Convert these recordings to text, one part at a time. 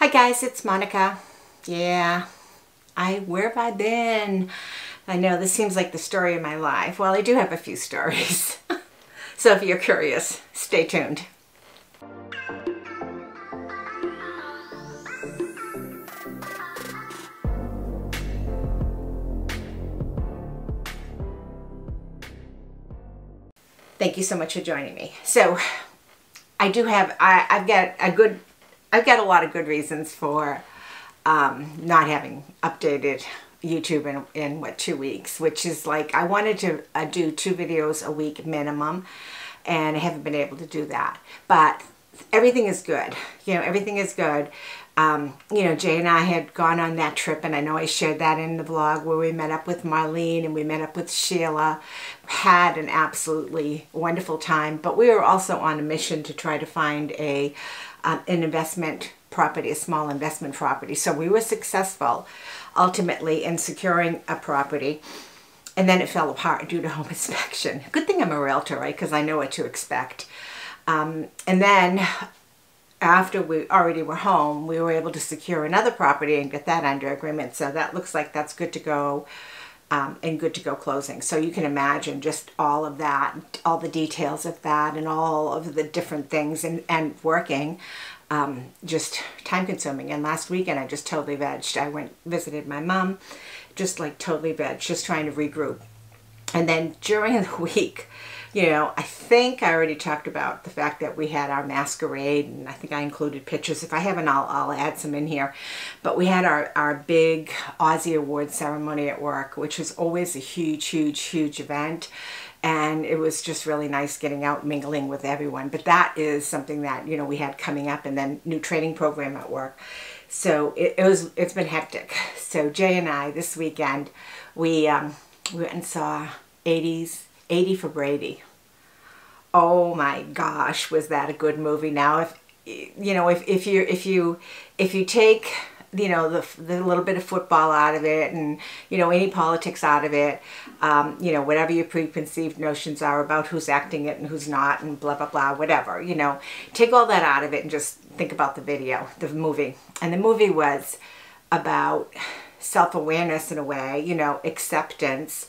Hi guys, it's Monika. Yeah, I where have I been? I know this seems like the story of my life. Well, I do have a few stories. so if you're curious, stay tuned. Thank you so much for joining me. So I do have, I, I've got a good, I've got a lot of good reasons for um, not having updated YouTube in, in what, two weeks, which is like, I wanted to uh, do two videos a week minimum and I haven't been able to do that. But everything is good. You know, everything is good um, you know, Jay and I had gone on that trip, and I know I shared that in the vlog where we met up with Marlene and we met up with Sheila. Had an absolutely wonderful time, but we were also on a mission to try to find a um, an investment property, a small investment property. So we were successful ultimately in securing a property. And then it fell apart due to home inspection. Good thing I'm a realtor, right? Because I know what to expect. Um, and then after we already were home, we were able to secure another property and get that under agreement. So that looks like that's good to go um, and good to go closing. So you can imagine just all of that, all the details of that and all of the different things and, and working, um, just time consuming. And last weekend I just totally vegged. I went, visited my mom, just like totally vegged, just trying to regroup. And then during the week, you know, I think I already talked about the fact that we had our masquerade, and I think I included pictures. If I haven't, I'll, I'll add some in here. But we had our, our big Aussie Awards ceremony at work, which was always a huge, huge, huge event. And it was just really nice getting out mingling with everyone. But that is something that, you know, we had coming up and then new training program at work. So it, it was, it's been hectic. So Jay and I, this weekend, we, um, we went and saw 80s 80 for Brady. Oh my gosh, was that a good movie? Now, if you know, if, if you if you if you take you know the, the little bit of football out of it and you know any politics out of it um, you know whatever your preconceived notions are about who's acting it and who's not and blah blah blah whatever you know take all that out of it and just think about the video the movie and the movie was about self-awareness in a way you know acceptance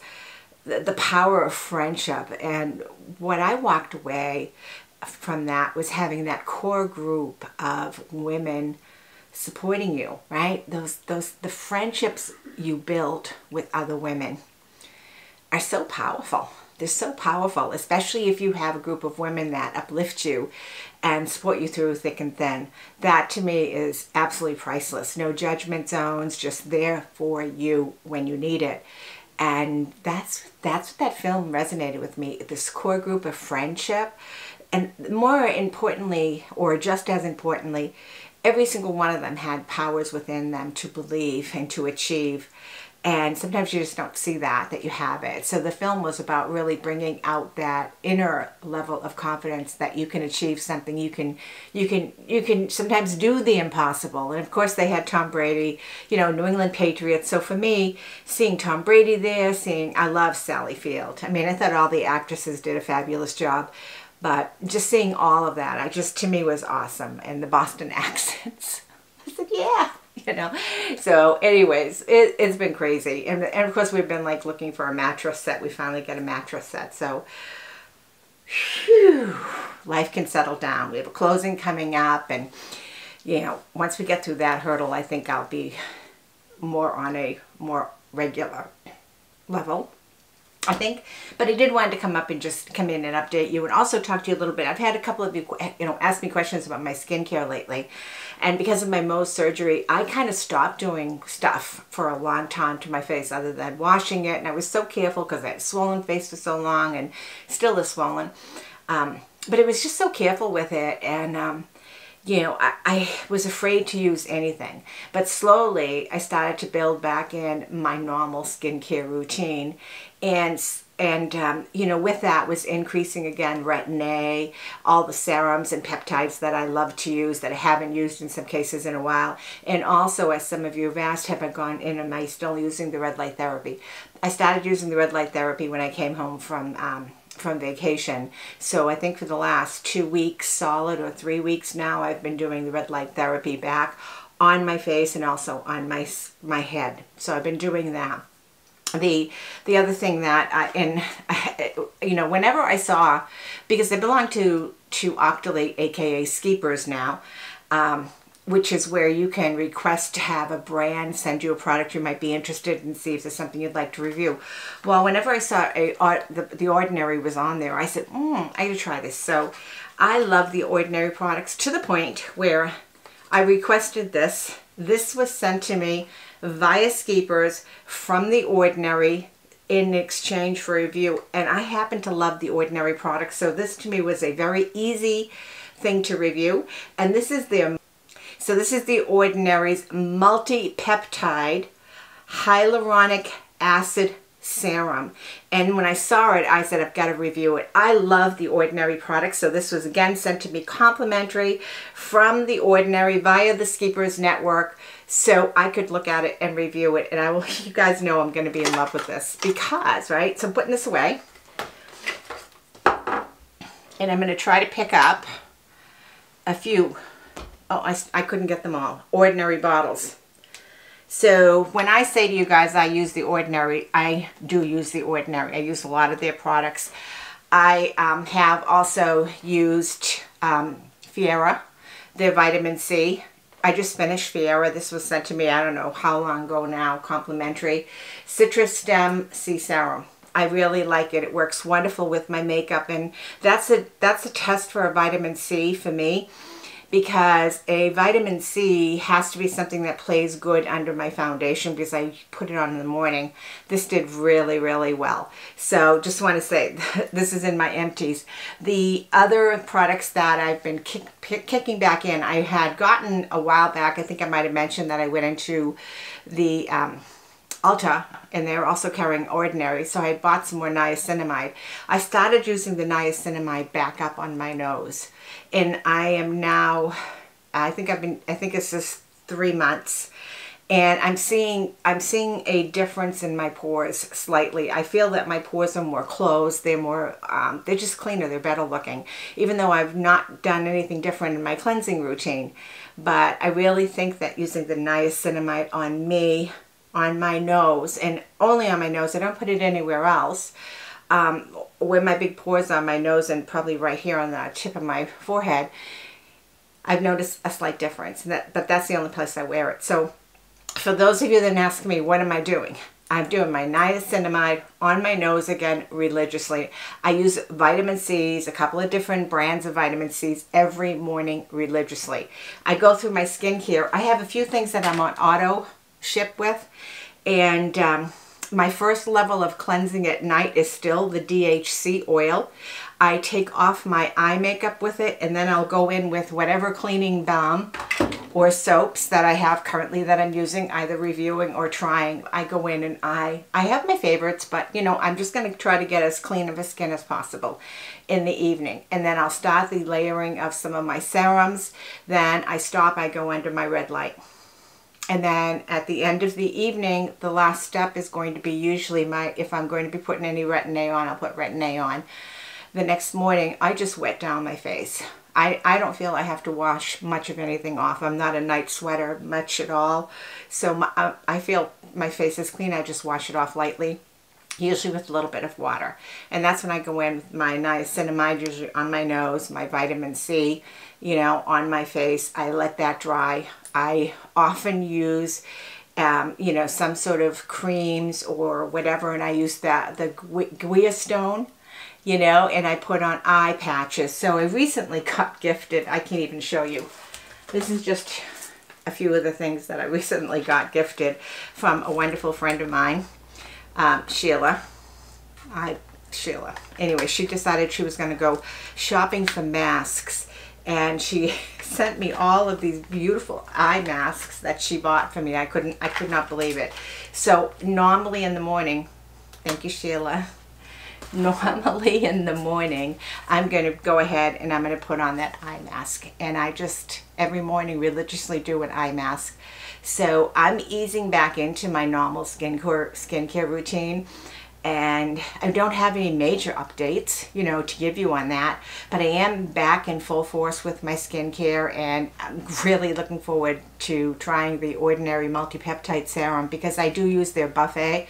the, power of friendship. And what I walked away from that was having that core group of women supporting you, right? Those, those, the friendships you build with other women are so powerful. They're so powerful, especially if you have a group of women that uplift you and support you through thick and thin. That to me is absolutely priceless. No judgment zones, just there for you when you need it and that's that's what that film resonated with me this core group of friendship. And more importantly or just as importantly every single one of them had powers within them to believe and to achieve and sometimes you just don't see that that you have it. So the film was about really bringing out that inner level of confidence that you can achieve something. You can you can you can sometimes do the impossible. And of course they had Tom Brady you know New England Patriots. So for me seeing Tom Brady there seeing I love Sally Field. I mean I thought all the actresses did a fabulous job but just seeing all of that I just to me was awesome. And the Boston accents. I said yeah you know? So anyways it, has been crazy. And, and of course we've been like looking for a mattress set. We finally got a mattress set. So whew, life can settle down. We have a closing coming up. And you know once we get through that hurdle I think I'll be more on a more regular level I think. But I did want to come up and just come in and update you and also talk to you a little bit. I've had a couple of you, you know, ask me questions about my skincare lately. And because of my Mohs surgery, I kind of stopped doing stuff for a long time to my face other than washing it. And I was so careful because I had swollen face for so long and still is swollen. Um, but it was just so careful with it. And, um, you know, I, I, was afraid to use anything. But slowly, I started to build back in my normal skincare routine and and um, you know with that was increasing again retin-A, all the serums and peptides that I love to use that I haven't used in some cases in a while. And also, as some of you have asked, have I gone in, am I still using the red light therapy? I started using the red light therapy when I came home from um, from vacation. So I think for the last two weeks solid or three weeks now, I've been doing the red light therapy back on my face and also on my my head. So I've been doing that. The the other thing that I, and you know whenever I saw because they belong to to Octoly aka Skeepers now. Um, which is where you can request to have a brand send you a product you might be interested in see if there's something you'd like to review. Well, whenever I saw a, the, the Ordinary was on there, I said, mm, I gotta try this. So I love the Ordinary products to the point where I requested this. This was sent to me via Skeepers from The Ordinary in exchange for review. And I happen to love The Ordinary products. So this to me was a very easy thing to review. And this is their, so this is The Ordinary's multi-peptide hyaluronic acid serum. And when I saw it, I said, I've got to review it. I love The Ordinary products. So this was again sent to me complimentary from The Ordinary via the Skeepers Network. So I could look at it and review it. And I will, you guys know I'm going to be in love with this because, right? So I'm putting this away. And I'm going to try to pick up a few. Oh, I, I couldn't get them all. Ordinary bottles. So when I say to you guys I use the Ordinary, I do use the Ordinary. I use a lot of their products. I um, have also used um, Fièra, their vitamin C. I just finished Fièra. This was sent to me, I don't know how long ago now, complimentary. Citrus Stem C Serum. I really like it. It works wonderful with my makeup and that's a that's a test for a vitamin C for me because a vitamin C has to be something that plays good under my foundation because I put it on in the morning. This did really, really well. So just want to say this is in my empties. The other products that I've been kick, kicking back in, I had gotten a while back, I think I might have mentioned that I went into the um, Ulta and they're also carrying Ordinary so I bought some more niacinamide. I started using the niacinamide back up on my nose and I am now I think I've been I think it's just three months and I'm seeing I'm seeing a difference in my pores slightly. I feel that my pores are more closed. They're more um, they're just cleaner. They're better looking, even though I've not done anything different in my cleansing routine. But I really think that using the niacinamide on me, on my nose, and only on my nose. I don't put it anywhere else um, where my big pores on my nose and probably right here on the tip of my forehead, I've noticed a slight difference. That, but that's the only place I wear it. So for those of you that ask me, what am I doing? I'm doing my niacinamide on my nose again religiously. I use vitamin C's, a couple of different brands of vitamin C's every morning religiously. I go through my skincare. I have a few things that I'm on auto ship with and um, my first level of cleansing at night is still the DHC oil. I take off my eye makeup with it and then I'll go in with whatever cleaning balm or soaps that I have currently that I'm using, either reviewing or trying. I go in and I, I have my favorites, but you know, I'm just going to try to get as clean of a skin as possible in the evening. And then I'll start the layering of some of my serums. Then I stop, I go under my red light. And then at the end of the evening, the last step is going to be usually my, if I'm going to be putting any Retin-A on, I'll put Retin-A on. The next morning, I just wet down my face. I, I don't feel I have to wash much of anything off. I'm not a night sweater much at all. So my, uh, I feel my face is clean. I just wash it off lightly usually with a little bit of water. And that's when I go in with my niacinamide, on my nose, my vitamin C, you know, on my face. I let that dry. I often use um, you know, some sort of creams or whatever, and I use that the Guiastone, you know, and I put on eye patches. So I recently got gifted, I can't even show you. This is just a few of the things that I recently got gifted from a wonderful friend of mine, um, Sheila. I Sheila. Anyway, she decided she was going to go shopping for masks and she sent me all of these beautiful eye masks that she bought for me. I couldn't, I could not believe it. So normally in the morning, thank you Sheila, normally in the morning, I'm going to go ahead and I'm going to put on that eye mask. And I just, every morning, religiously do an eye mask. So I'm easing back into my normal skincare, skincare routine. and I don't have any major updates, you know, to give you on that, but I am back in full force with my skincare and I'm really looking forward to trying the Ordinary Multi-Peptide Serum because I do use their buffet.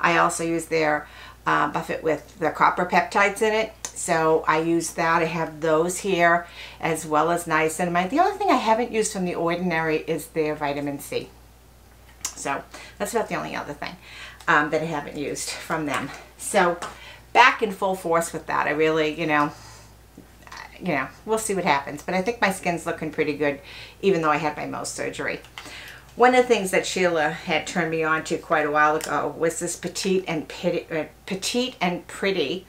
I also use their uh, buffet with the copper peptides in it. So I use that. I have those here as well as niacinamide. The only thing I haven't used from the Ordinary is their vitamin C. So that's about the only other thing um, that I haven't used from them. So back in full force with that. I really, you know, you know, we'll see what happens. But I think my skin's looking pretty good, even though I had my Mohs surgery. One of the things that Sheila had turned me on to quite a while ago was this Petite and, Pretty, uh, Petite and Pretty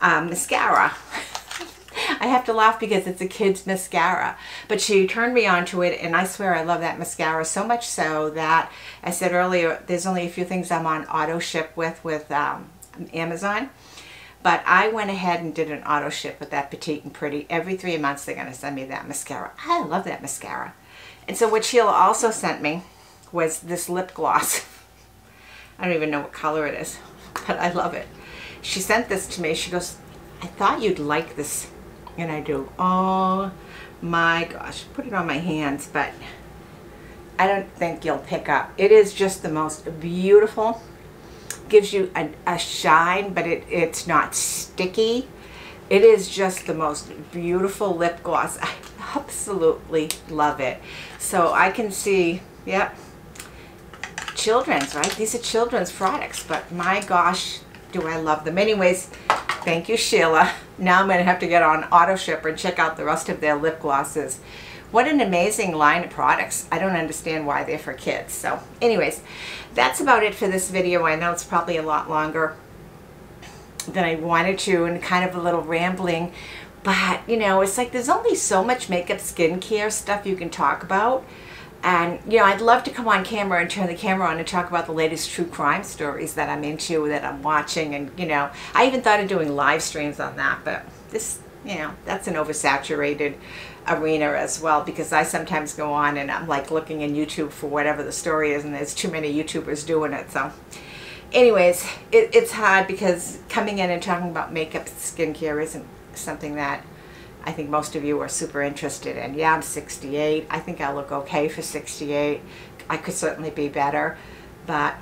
um, mascara. I have to laugh because it's a kid's mascara. But she turned me on to it, and I swear I love that mascara so much so that I said earlier, there's only a few things I'm on auto ship with, with um, Amazon. But I went ahead and did an auto ship with that Petite and Pretty. Every three months they're going to send me that mascara. I love that mascara. And so what Sheila also sent me was this lip gloss. I don't even know what color it is, but I love it. She sent this to me. She goes, I thought you'd like this and I do. Oh my gosh, put it on my hands, but I don't think you'll pick up. It is just the most beautiful. Gives you a, a shine, but it, it's not sticky. It is just the most beautiful lip gloss. I absolutely love it. So I can see, yep, children's, right? These are children's products, but my gosh, do I love them. Anyways, Thank you, Sheila. Now I'm going to have to get on AutoShip and check out the rest of their lip glosses. What an amazing line of products. I don't understand why they're for kids. So anyways, that's about it for this video. I know it's probably a lot longer than I wanted to and kind of a little rambling. But, you know, it's like there's only so much makeup skincare stuff you can talk about. And, you know, I'd love to come on camera and turn the camera on and talk about the latest true crime stories that I'm into, that I'm watching. And, you know, I even thought of doing live streams on that. But this, you know, that's an oversaturated arena as well because I sometimes go on and I'm like looking in YouTube for whatever the story is and there's too many YouTubers doing it. So anyways, it, it's hard because coming in and talking about makeup skincare isn't something that I think most of you are super interested in. Yeah, I'm 68. I think I look okay for 68. I could certainly be better, but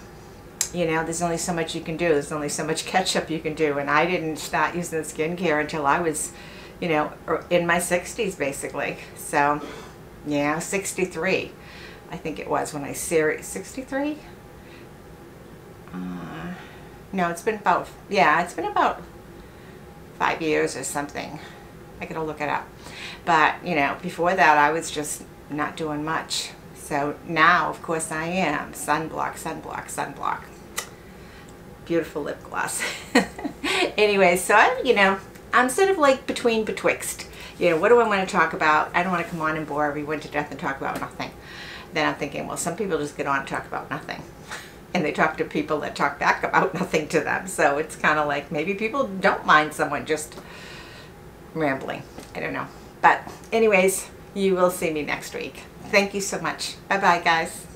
you know, there's only so much you can do. There's only so much catch-up you can do, and I didn't start using skincare until I was, you know, er, in my 60s basically. So, yeah, 63. I think it was when I series 63. No, it's been about yeah, it's been about five years or something. I gotta look it up. But, you know, before that I was just not doing much. So now, of course, I am. Sunblock, sunblock, sunblock. Beautiful lip gloss. anyway, so I'm, you know, I'm sort of like between betwixt. You know, what do I want to talk about? I don't want to come on and bore everyone to death and talk about nothing. Then I'm thinking, well, some people just get on and talk about nothing. And they talk to people that talk back about nothing to them. So it's kind of like maybe people don't mind someone just rambling. I don't know. But anyways, you will see me next week. Thank you so much. Bye-bye, guys.